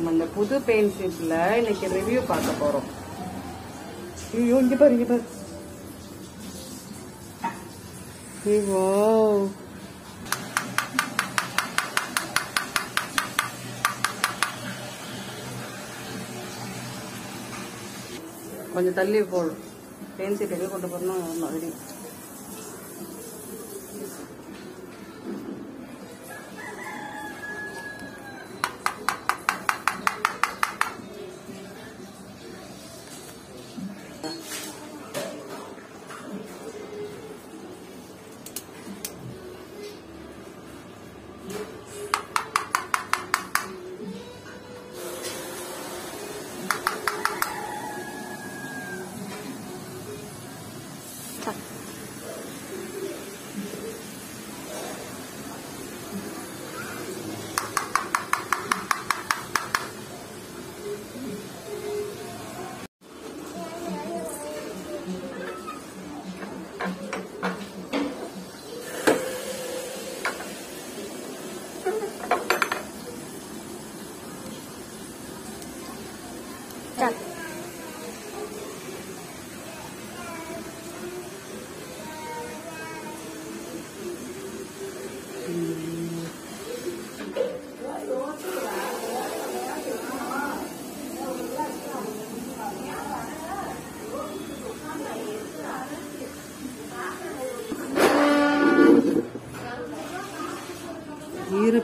நம்ம இந்த புது பெயிண்ட் இன்னைக்கு ரிவ்யூ பார்க்க போகிறோம் ஐயோ இங்கே பாரு இங்கே பாரு. ஐயோ. கொஞ்சம் தள்ளி போடும் பெயிண்ட் சீட் எங்கே கொண்டு போகணும் மாதிரி ஈர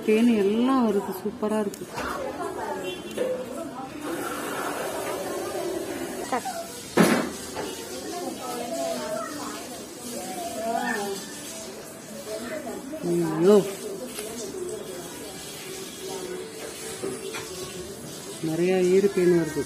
தேன் எல்லாம் வருது சூப்பரா இருக்கு. ஐயோ. நிறைய ஈடு தேன் வருது.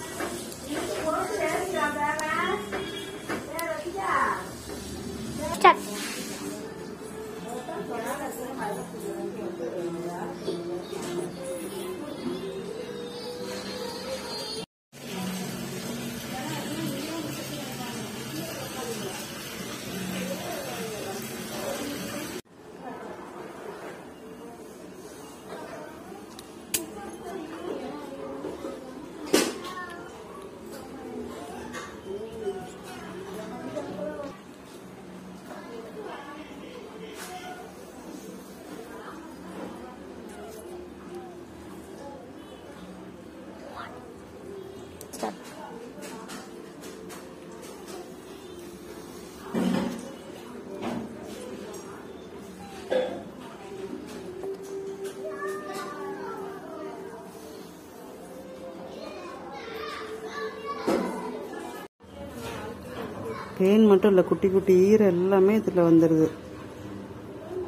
பேன் மட்டும் இல்லை குட்டி குட்டி ஈர எல்லாமே இதில் வந்துடுது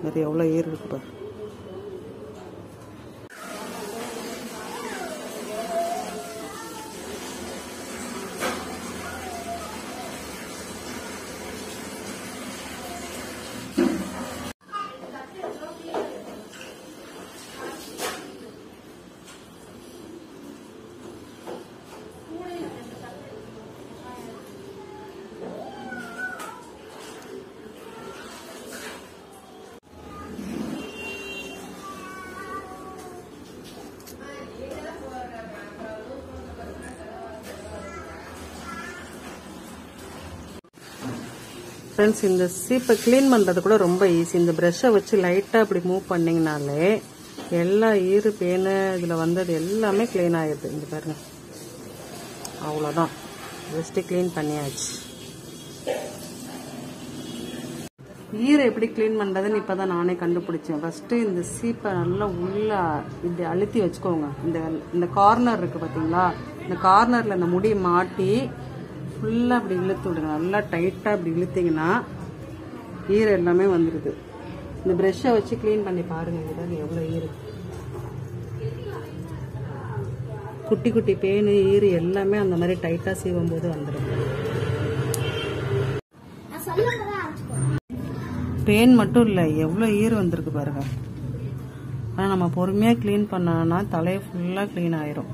வேறு எவ்வளோ ஈர் இருக்குது பாரு. ஃப்ரெண்ட்ஸ் இந்த சீப்பை க்ளீன் பண்ணுறது கூட ரொம்ப ஈஸி இந்த ப்ரெஷ்ஷை வச்சு லைட்டாக அப்படி மூவ் பண்ணிங்கனாலே எல்லா ஈறு பேனு இதில் வந்தது எல்லாமே க்ளீன் ஆகிடுது இந்த பாருங்க. அவ்வளோதான் ஜஸ்ட்டு க்ளீன் பண்ணியாச்சு. ஈரை எப்படி க்ளீன் பண்ணுறதுன்னு இப்போ தான் நானே கண்டுபிடிச்சேன். ஃபஸ்ட்டு இந்த சீப்பை நல்லா உள்ள இப்படி அழுத்தி வச்சுக்கோங்க. இந்த இந்த கார்னர் இருக்குது பார்த்தீங்களா இந்த கார்னரில் இந்த முடி மாட்டி ஃபுல்லாக அப்படி இழுத்து விடுங்க. நல்லா டைட்டாக அப்படி இழுத்தீங்கன்னா ஈரம் எல்லாமே வந்துடுது இந்த ப்ரெஷ்ஷை வச்சு க்ளீன் பண்ணி பாருங்கள் இதான் எவ்வளோ ஈரம் குட்டி குட்டி பேனு ஈரு எல்லாமே அந்த மாதிரி டைட்டாக சீவும் போது வந்துடும் பேன் மட்டும் இல்லை எவ்வளோ ஈர் வந்திருக்கு பாருங்க. ஆனால் நம்ம பொறுமையாக க்ளீன் பண்ணோன்னா தலையை ஃபுல்லாக க்ளீன் ஆயிரும்.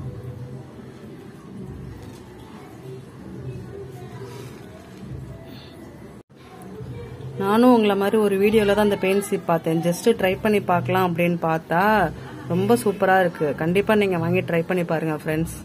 நானும் உங்களை மாதிரி ஒரு வீடியோவில் தான் அந்த பெயின் பார்த்தேன். ஜஸ்ட்டு ட்ரை பண்ணி பார்க்கலாம் அப்படின்னு பார்த்தா ரொம்ப சூப்பராக இருக்குது கண்டிப்பாக நீங்கள் வாங்கி ட்ரை பண்ணி பாருங்கள் ஃப்ரெண்ட்ஸ்